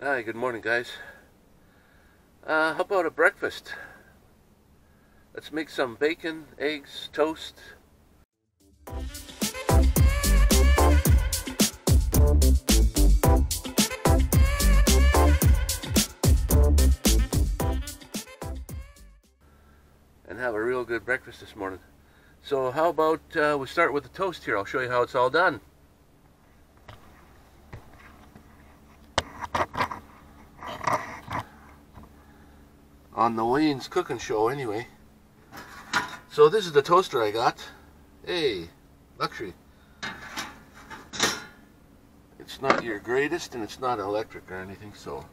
Hi, good morning, guys. Uh, how about a breakfast? Let's make some bacon, eggs, toast. And have a real good breakfast this morning. So how about uh, we start with the toast here. I'll show you how it's all done. On the Wayne's cooking show anyway. So this is the toaster I got. Hey, luxury. It's not your greatest and it's not electric or anything, so.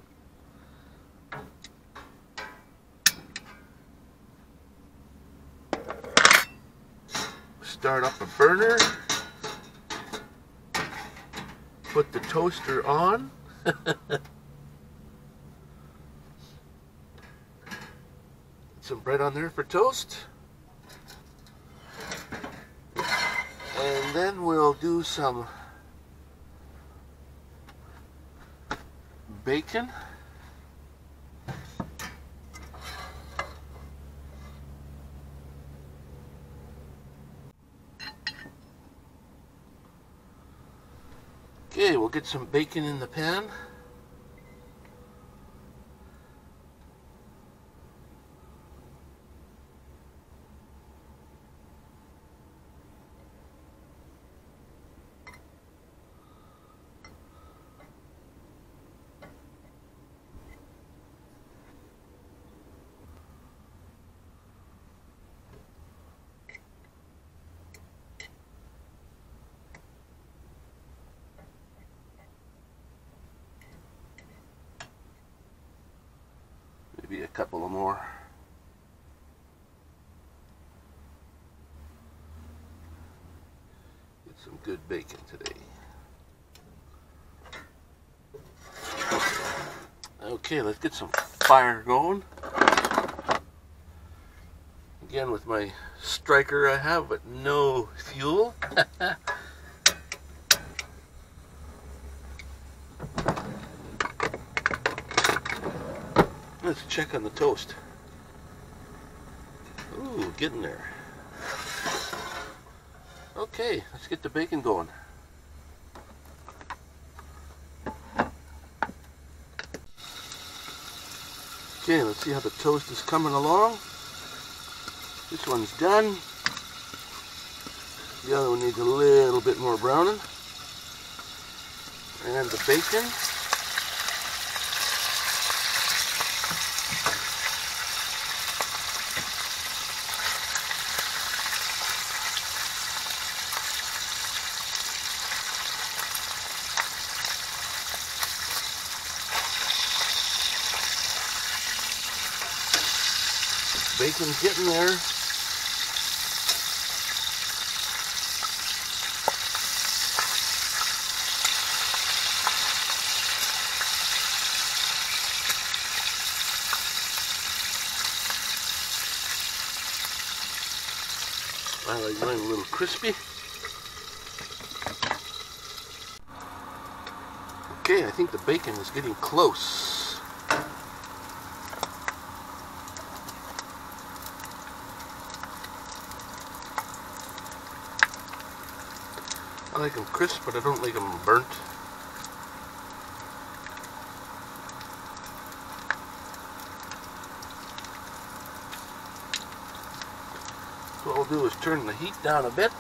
Start up a burner. Put the toaster on. some bread on there for toast. And then we'll do some bacon. Okay, we'll get some bacon in the pan. Couple of more. Get some good bacon today. Okay, let's get some fire going. Again with my striker I have, but no fuel. Let's check on the toast. Ooh, getting there. Okay, let's get the bacon going. Okay, let's see how the toast is coming along. This one's done. The other one needs a little bit more browning. And the bacon. Bacon's getting there. I like mine a little crispy. Okay, I think the bacon is getting close. Like them crisp, but I don't like them burnt. So what we'll do is turn the heat down a bit.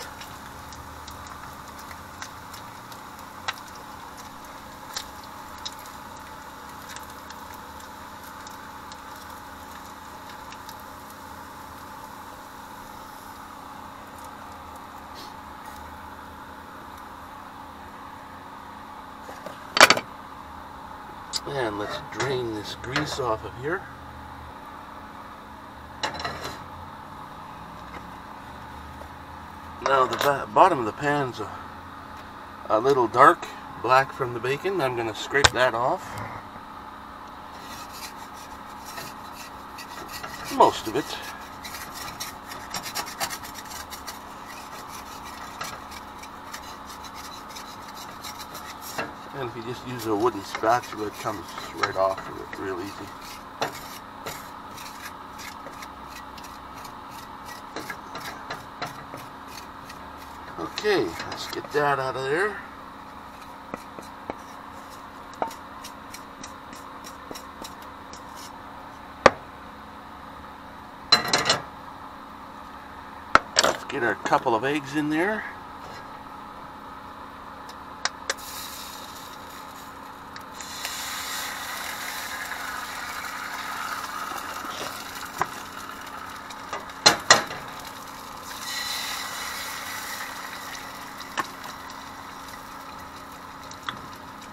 And let's drain this grease off of here. Now the bottom of the pan's a, a little dark, black from the bacon. I'm going to scrape that off. Most of it. And if you just use a wooden spatula, it comes right off of it real easy. Okay, let's get that out of there. Let's get our couple of eggs in there.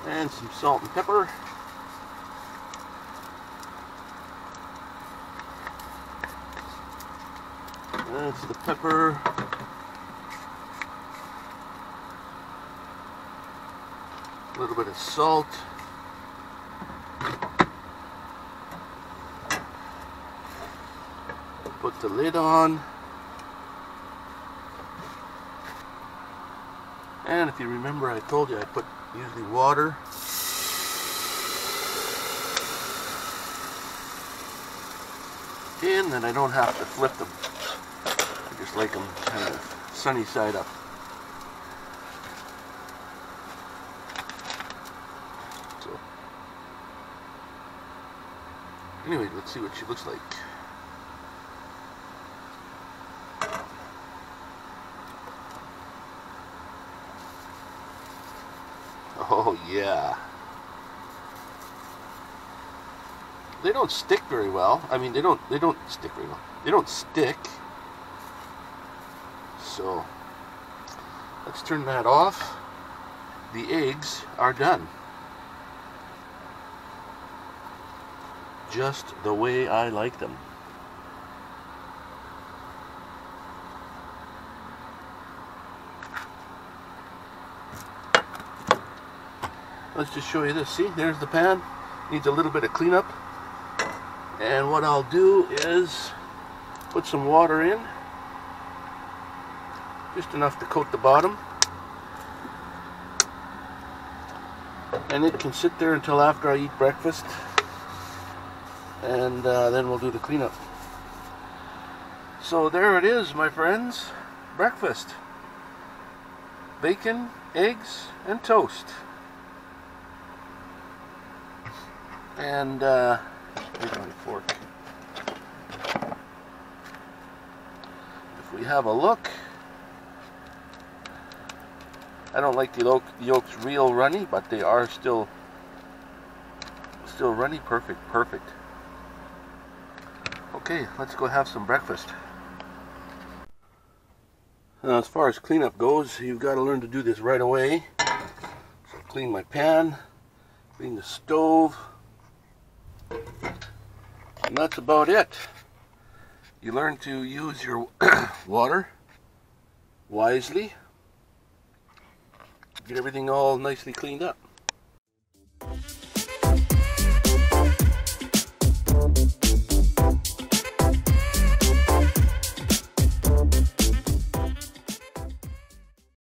And some salt and pepper. That's the pepper. A little bit of salt. Put the lid on. And if you remember, I told you I put usually water. And then I don't have to flip them. I just like them kind of sunny side up. So, anyway, let's see what she looks like. Yeah. They don't stick very well. I mean, they don't they don't stick very well. They don't stick. So let's turn that off. The eggs are done. Just the way I like them. Let's just show you this. See, there's the pan. Needs a little bit of cleanup. And what I'll do is put some water in. Just enough to coat the bottom. And it can sit there until after I eat breakfast. And uh, then we'll do the cleanup. So there it is, my friends. Breakfast. Bacon, eggs, and toast. And, uh, here's my fork. If we have a look, I don't like the yolk, yolks real runny, but they are still, still runny. Perfect, perfect. Okay, let's go have some breakfast. Now, as far as cleanup goes, you've got to learn to do this right away. So clean my pan, clean the stove, and that's about it. You learn to use your water wisely. Get everything all nicely cleaned up.